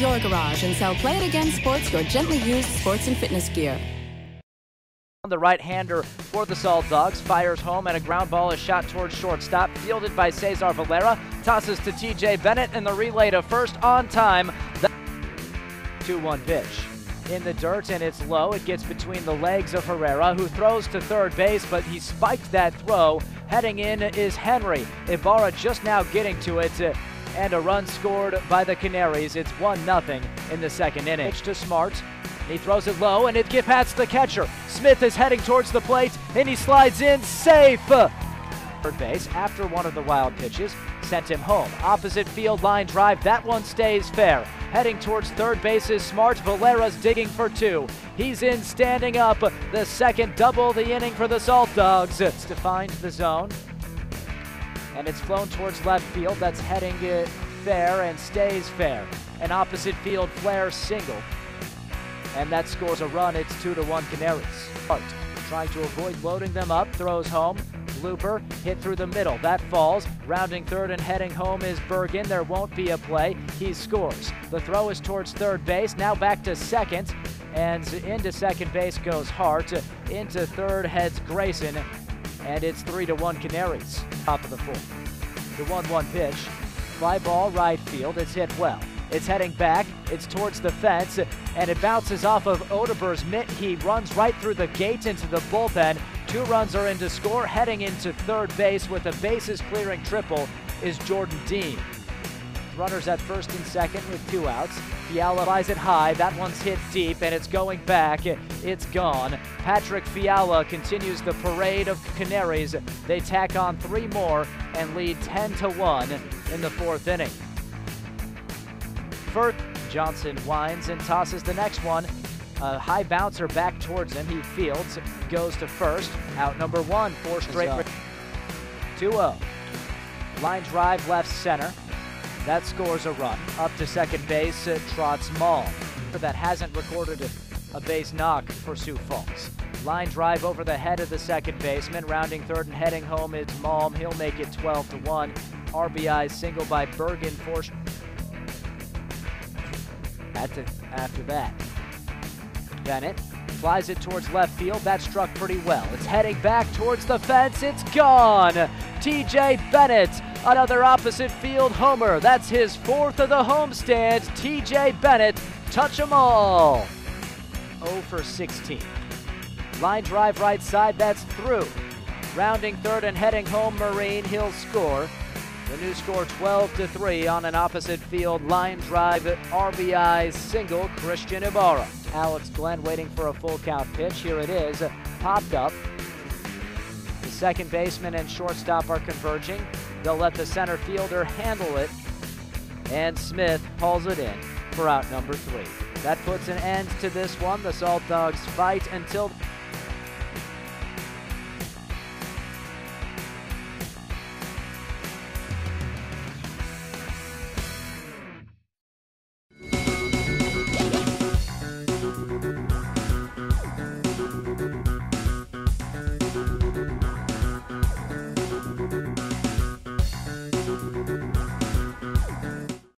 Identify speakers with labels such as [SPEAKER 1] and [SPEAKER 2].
[SPEAKER 1] your garage and sell Play It Again Sports, your gently used sports and fitness gear.
[SPEAKER 2] The right-hander for the Saltdogs fires home and a ground ball is shot towards shortstop, fielded by Cesar Valera, tosses to TJ Bennett and the relay to first on time. 2-1 pitch. In the dirt and it's low. It gets between the legs of Herrera, who throws to third base, but he spiked that throw. Heading in is Henry. Ibarra just now getting to it. And a run scored by the Canaries. It's 1 0 in the second inning. Pitch to Smart. He throws it low and it pats the catcher. Smith is heading towards the plate and he slides in safe. Third base after one of the wild pitches sent him home. Opposite field line drive. That one stays fair. Heading towards third base is Smart. Valera's digging for two. He's in standing up. The second double the inning for the Saltdogs. It's to find the zone. And it's flown towards left field. That's heading it fair and stays fair. An opposite field flare single and that scores a run. It's 2 to 1 Canaries. Hart trying to avoid loading them up, throws home. Looper hit through the middle. That falls. Rounding third and heading home is Bergen. There won't be a play. He scores. The throw is towards third base. Now back to second. And into second base goes Hart. Into third heads Grayson. And it's 3 to 1 Canaries. Top of the fourth. The 1 1 pitch. Fly ball right field. It's hit well. It's heading back. It's towards the fence, and it bounces off of Odeber's mitt. He runs right through the gate into the bullpen. Two runs are in to score. Heading into third base with a bases clearing triple is Jordan Dean. Runners at first and second with two outs. Fiala flies it high. That one's hit deep, and it's going back. It's gone. Patrick Fiala continues the parade of Canaries. They tack on three more and lead 10 to 1 in the fourth inning first. Johnson winds and tosses the next one. A high bouncer back towards him. He fields, goes to first. Out number one, four straight. 2 0. Line drive left center. That scores a run. Up to second base, uh, trots Maul. That hasn't recorded a, a base knock for Sioux Falls. Line drive over the head of the second baseman. Rounding third and heading home is Malm. He'll make it 12 to 1. RBI single by Bergen for after, after that. Bennett flies it towards left field. That struck pretty well. It's heading back towards the fence. It's gone. TJ Bennett, another opposite field homer. That's his fourth of the homestand. TJ Bennett, touch 'em all. 0 for 16. Line drive right side, that's through. Rounding third and heading home, Marine, he'll score. The new score 12 to 3 on an opposite field line drive RBI single Christian Ibarra. Alex Glenn waiting for a full count pitch. Here it is. Popped up. The second baseman and shortstop are converging. They'll let the center fielder handle it. And Smith pulls it in for out number three. That puts an end to this one. The Saltdogs fight until